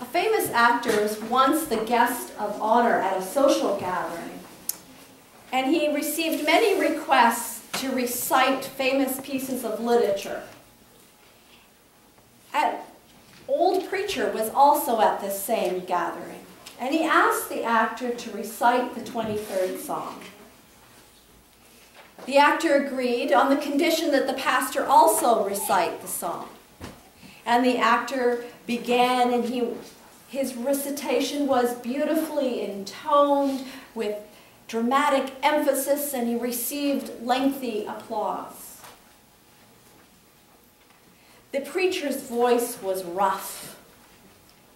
A famous actor was once the guest of honor at a social gathering, and he received many requests to recite famous pieces of literature. An old preacher was also at this same gathering, and he asked the actor to recite the 23rd Psalm. The actor agreed on the condition that the pastor also recite the psalm. And the actor began, and he, his recitation was beautifully intoned with dramatic emphasis, and he received lengthy applause. The preacher's voice was rough.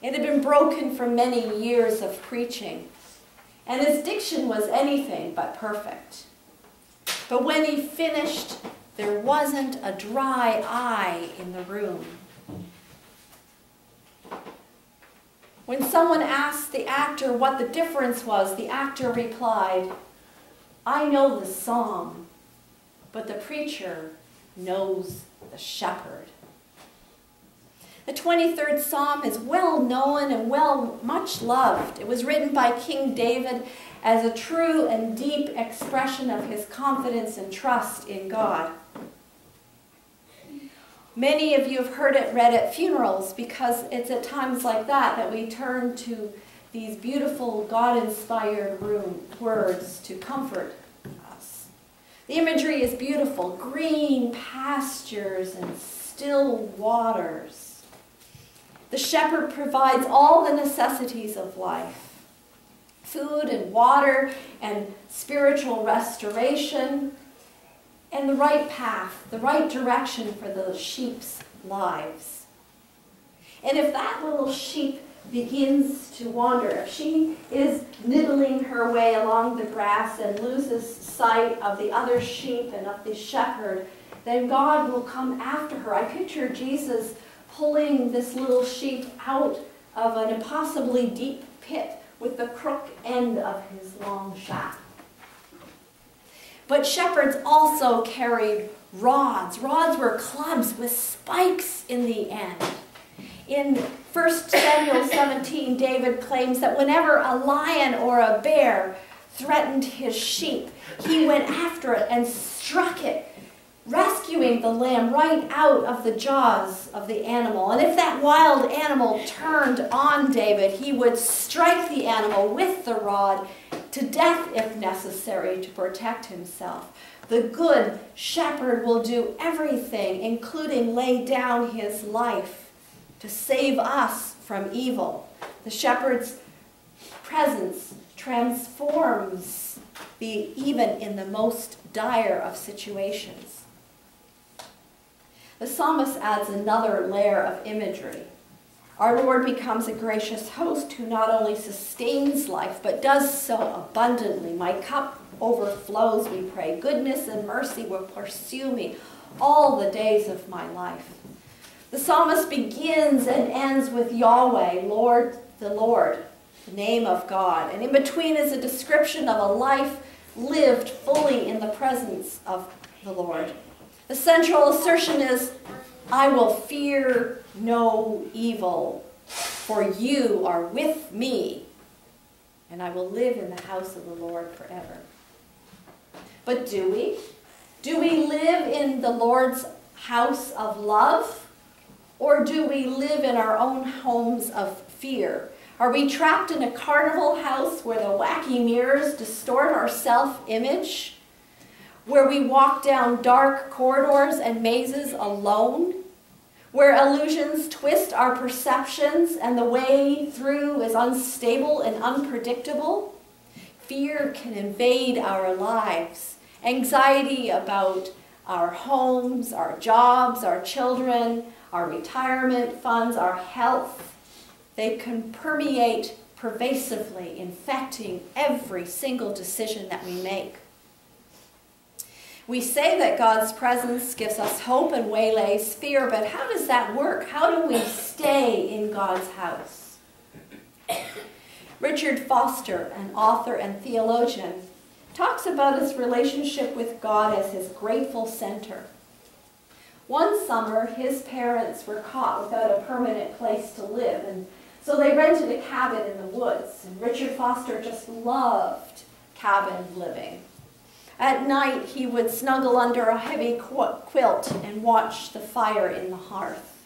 It had been broken from many years of preaching, and his diction was anything but perfect. But when he finished, there wasn't a dry eye in the room. When someone asked the actor what the difference was, the actor replied, I know the psalm, but the preacher knows the shepherd. The 23rd Psalm is well known and well much loved. It was written by King David as a true and deep expression of his confidence and trust in God. Many of you have heard it read at funerals because it's at times like that that we turn to these beautiful God-inspired words to comfort us. The imagery is beautiful. Green pastures and still waters. The shepherd provides all the necessities of life food and water and spiritual restoration and the right path, the right direction for the sheep's lives. And if that little sheep begins to wander, if she is nibbling her way along the grass and loses sight of the other sheep and of the shepherd, then God will come after her. I picture Jesus pulling this little sheep out of an impossibly deep pit with the crook end of his long shaft. But shepherds also carried rods. Rods were clubs with spikes in the end. In 1 Samuel 17, David claims that whenever a lion or a bear threatened his sheep, he went after it and struck it rescuing the lamb right out of the jaws of the animal. And if that wild animal turned on David, he would strike the animal with the rod to death if necessary to protect himself. The good shepherd will do everything, including lay down his life to save us from evil. The shepherd's presence transforms the even in the most dire of situations. The psalmist adds another layer of imagery. Our Lord becomes a gracious host who not only sustains life, but does so abundantly. My cup overflows, we pray. Goodness and mercy will pursue me all the days of my life. The psalmist begins and ends with Yahweh, Lord, the Lord, the name of God. And in between is a description of a life lived fully in the presence of the Lord. The central assertion is, I will fear no evil, for you are with me, and I will live in the house of the Lord forever. But do we? Do we live in the Lord's house of love? Or do we live in our own homes of fear? Are we trapped in a carnival house where the wacky mirrors distort our self-image? Where we walk down dark corridors and mazes alone, where illusions twist our perceptions and the way through is unstable and unpredictable. Fear can invade our lives. Anxiety about our homes, our jobs, our children, our retirement funds, our health, they can permeate pervasively, infecting every single decision that we make. We say that God's presence gives us hope and waylays fear, but how does that work? How do we stay in God's house? Richard Foster, an author and theologian, talks about his relationship with God as his grateful center. One summer, his parents were caught without a permanent place to live, and So they rented a cabin in the woods, and Richard Foster just loved cabin living. At night, he would snuggle under a heavy quilt and watch the fire in the hearth.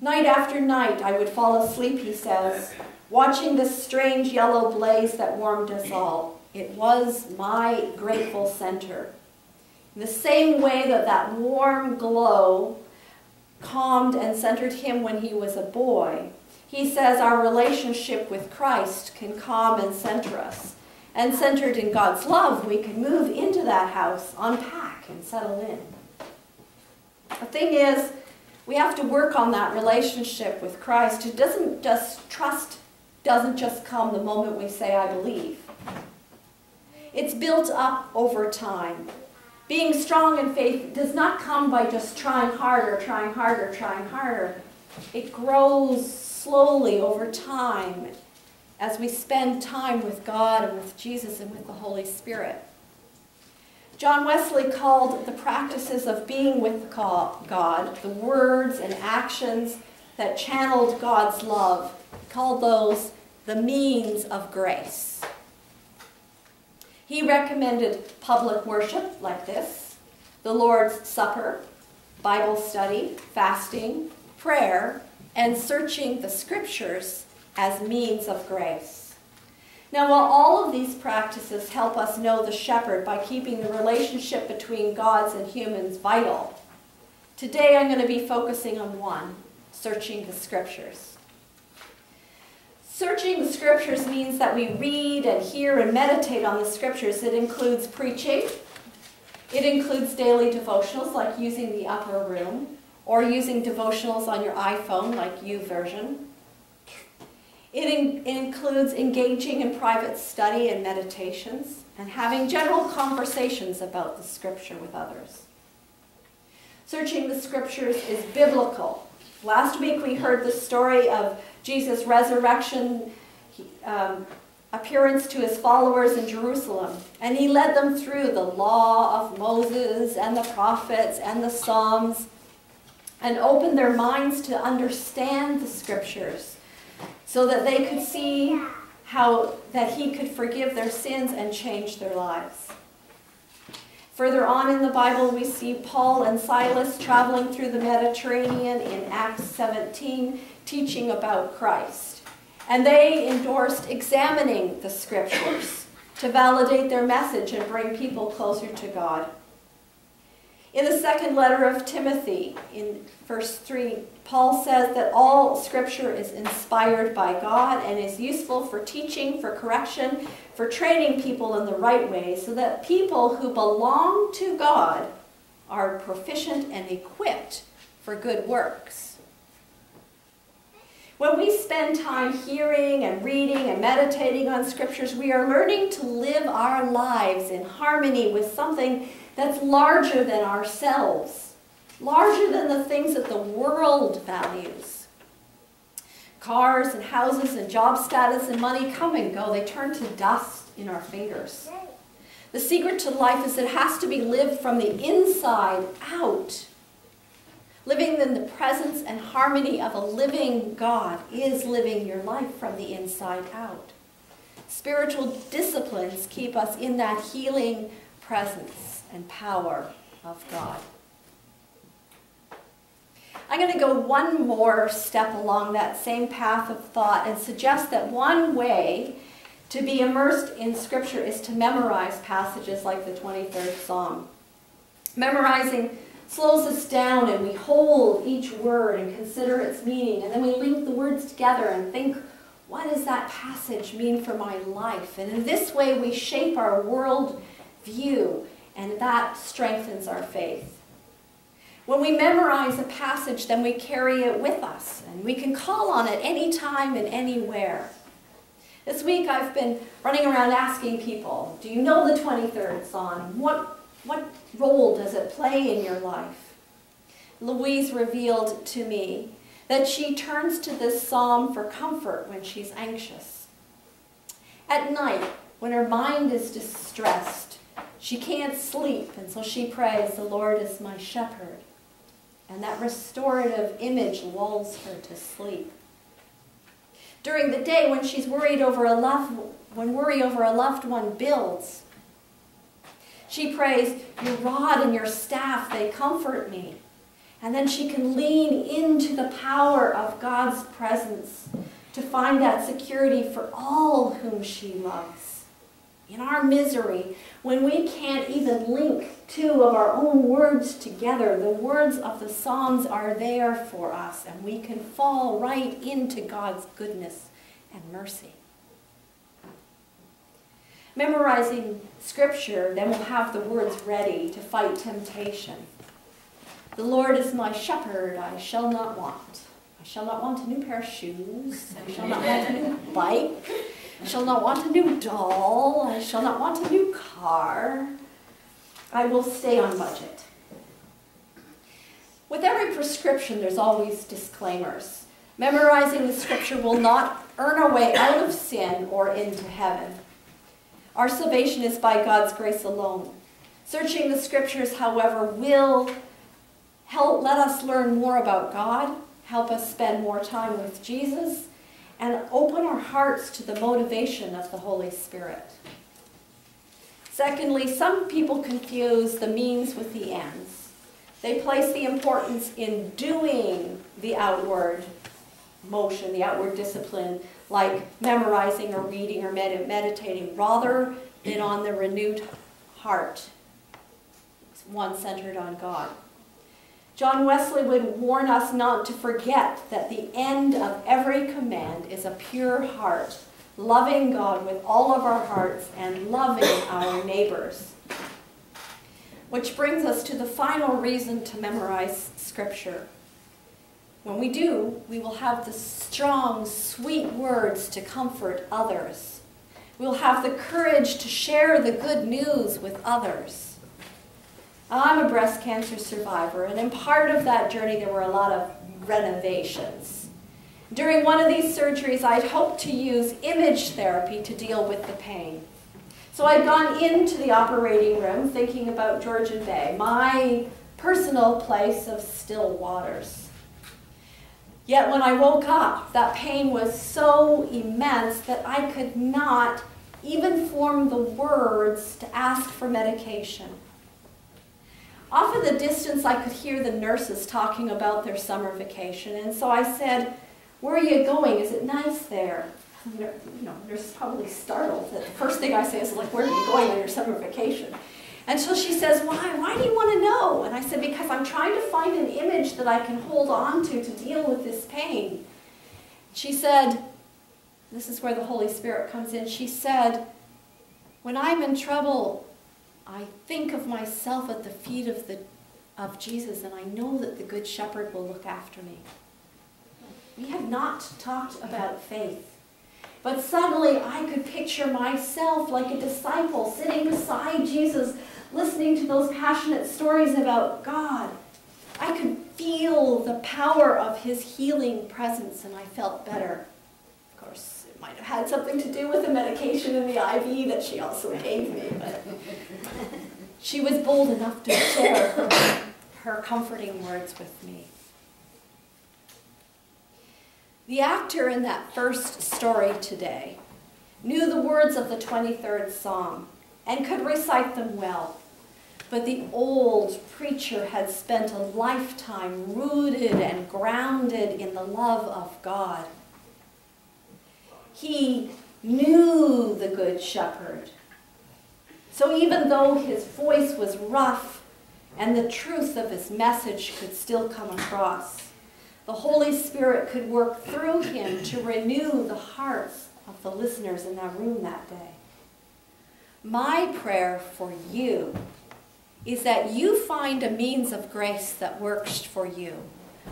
Night after night, I would fall asleep, he says, watching the strange yellow blaze that warmed us all. It was my grateful center. In the same way that that warm glow calmed and centered him when he was a boy, he says our relationship with Christ can calm and center us. And centered in God's love, we can move into that house, unpack, and settle in. The thing is, we have to work on that relationship with Christ. It doesn't just trust doesn't just come the moment we say I believe. It's built up over time. Being strong in faith does not come by just trying harder, trying harder, trying harder. It grows slowly over time as we spend time with God and with Jesus and with the Holy Spirit. John Wesley called the practices of being with God, the words and actions that channeled God's love, called those the means of grace. He recommended public worship like this, the Lord's Supper, Bible study, fasting, prayer, and searching the scriptures as means of grace. Now, while all of these practices help us know the shepherd by keeping the relationship between gods and humans vital, today I'm going to be focusing on one searching the scriptures. Searching the scriptures means that we read and hear and meditate on the scriptures. It includes preaching. It includes daily devotionals like using the upper room or using devotionals on your iPhone like YouVersion. It, in, it includes engaging in private study and meditations and having general conversations about the scripture with others. Searching the scriptures is biblical. Last week we heard the story of Jesus' resurrection um, appearance to his followers in Jerusalem. And he led them through the law of Moses and the prophets and the Psalms and opened their minds to understand the scriptures so that they could see how that he could forgive their sins and change their lives. Further on in the Bible, we see Paul and Silas traveling through the Mediterranean in Acts 17 teaching about Christ. And they endorsed examining the scriptures to validate their message and bring people closer to God. In the second letter of Timothy, in verse 3, Paul says that all scripture is inspired by God and is useful for teaching, for correction, for training people in the right way, so that people who belong to God are proficient and equipped for good works. When we spend time hearing and reading and meditating on scriptures, we are learning to live our lives in harmony with something that's larger than ourselves, larger than the things that the world values. Cars and houses and job status and money come and go. They turn to dust in our fingers. The secret to life is it has to be lived from the inside out. Living in the presence and harmony of a living God is living your life from the inside out. Spiritual disciplines keep us in that healing presence and power of God. I'm going to go one more step along that same path of thought and suggest that one way to be immersed in Scripture is to memorize passages like the 23rd Psalm. Memorizing slows us down and we hold each word and consider its meaning. And then we link the words together and think, what does that passage mean for my life? And in this way, we shape our world view, and that strengthens our faith. When we memorize a passage, then we carry it with us, and we can call on it anytime and anywhere. This week I've been running around asking people, do you know the 23rd Psalm? What what role does it play in your life? Louise revealed to me that she turns to this psalm for comfort when she's anxious. At night, when her mind is distressed, she can't sleep, and so she prays, The Lord is my shepherd. and that restorative image lulls her to sleep. During the day, when she's worried over a loved, when worry over a loved one builds, she prays, Your rod and your staff, they comfort me. And then she can lean into the power of God's presence to find that security for all whom she loves. In our misery, when we can't even link two of our own words together, the words of the Psalms are there for us, and we can fall right into God's goodness and mercy. Memorizing scripture, then we'll have the words ready to fight temptation. The Lord is my shepherd, I shall not want. I shall not want a new pair of shoes. I shall not want a new bike. I shall not want a new doll. I shall not want a new car. I will stay on budget. With every prescription, there's always disclaimers. Memorizing the scripture will not earn our way out of sin or into heaven. Our salvation is by God's grace alone. Searching the scriptures, however, will help let us learn more about God, help us spend more time with Jesus, and open our hearts to the motivation of the Holy Spirit. Secondly, some people confuse the means with the ends. They place the importance in doing the outward motion, the outward discipline, like memorizing or reading or med meditating, rather than on the renewed heart, one centered on God. John Wesley would warn us not to forget that the end of every command is a pure heart, loving God with all of our hearts and loving our neighbors. Which brings us to the final reason to memorize Scripture. When we do, we will have the strong, sweet words to comfort others. We'll have the courage to share the good news with others. I'm a breast cancer survivor, and in part of that journey, there were a lot of renovations. During one of these surgeries, I'd hoped to use image therapy to deal with the pain. So I'd gone into the operating room thinking about Georgian Bay, my personal place of still waters. Yet when I woke up, that pain was so immense that I could not even form the words to ask for medication. Off in the distance, I could hear the nurses talking about their summer vacation, and so I said, where are you going? Is it nice there? You know, nurses probably startled. that The first thing I say is like, where are you going on your summer vacation? And so she says, why? Why do you want to know? And I said, because I'm trying to find an image that I can hold on to to deal with this pain. She said, this is where the Holy Spirit comes in. She said, when I'm in trouble, I think of myself at the feet of, the, of Jesus and I know that the Good Shepherd will look after me. We have not talked about faith. But suddenly I could picture myself like a disciple sitting beside Jesus, listening to those passionate stories about God. I could feel the power of his healing presence and I felt better. Course, might have had something to do with the medication and the IV that she also gave me. But she was bold enough to share her, her comforting words with me. The actor in that first story today knew the words of the 23rd Psalm and could recite them well. But the old preacher had spent a lifetime rooted and grounded in the love of God he knew the Good Shepherd. So even though his voice was rough and the truth of his message could still come across, the Holy Spirit could work through him to renew the hearts of the listeners in that room that day. My prayer for you is that you find a means of grace that works for you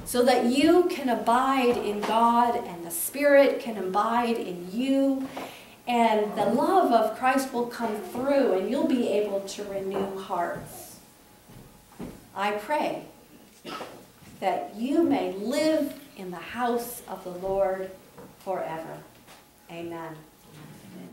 so that you can abide in God and the Spirit can abide in you and the love of Christ will come through and you'll be able to renew hearts. I pray that you may live in the house of the Lord forever. Amen.